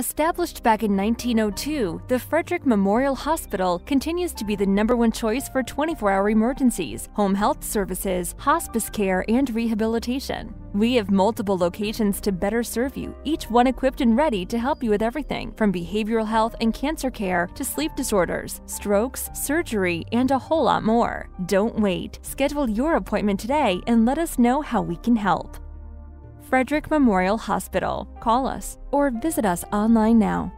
Established back in 1902, the Frederick Memorial Hospital continues to be the number one choice for 24 hour emergencies, home health services, hospice care, and rehabilitation. We have multiple locations to better serve you, each one equipped and ready to help you with everything from behavioral health and cancer care to sleep disorders, strokes, surgery, and a whole lot more. Don't wait. Schedule your appointment today and let us know how we can help. Frederick Memorial Hospital. Call us or visit us online now.